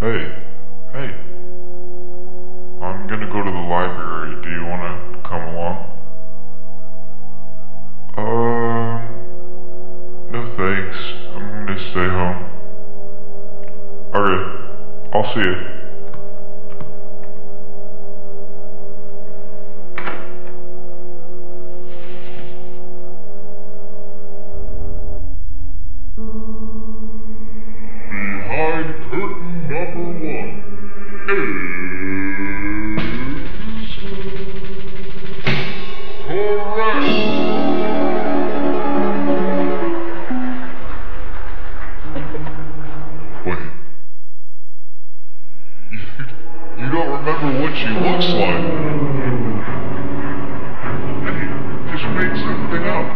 Hey, hey. I'm gonna go to the library. Do you wanna come along? Um, no thanks. I'm gonna stay home. Okay, I'll see you. You don't remember what she looks like. They just made something up.